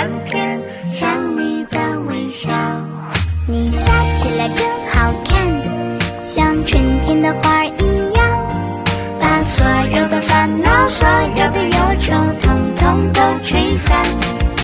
蓝天，想你的微笑。你笑起来真好看，像春天的花一样，把所有的烦恼、所有的忧愁，统统都吹散。